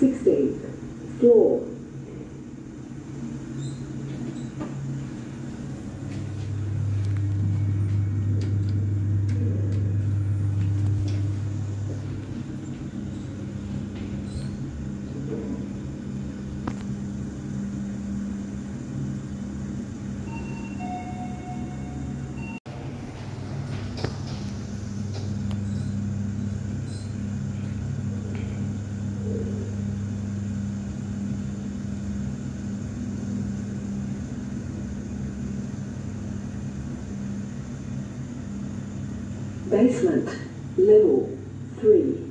16th floor. Basement, level 3.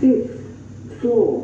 six four